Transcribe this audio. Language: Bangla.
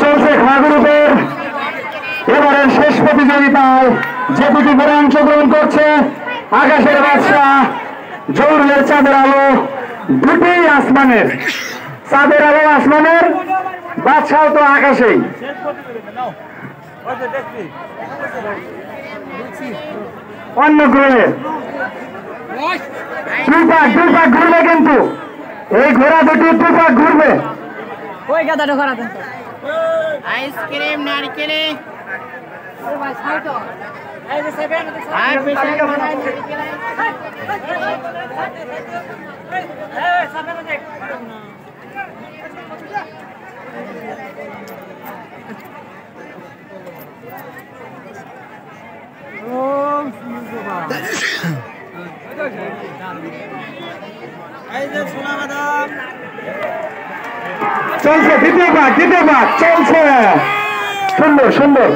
চলছে খা গ্রুপের এবারের শেষ প্রতিযোগিতায় যে দুটি ঘোড়া অংশগ্রহণ করছে আকাশের বাদশাহ জৌরুলের চাঁদের আলো, দুটি আসমানের। চাঁদের আলো আসমানের, বাদশাহ তো আকাশেই। অন্য গ্রহে। দুই পাক, দুই এই ঘোড়া দুটি দুই পাক ঘুরবে। ওই গাদাটা করা দেন আইসক্রিম নারকেলে। এই চলছে দ্বিতীয় পাক দ্বিতীয় পাক চলছে। সুন্দর সুন্দর।